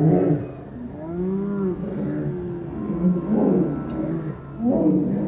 Mm-hmm. Holy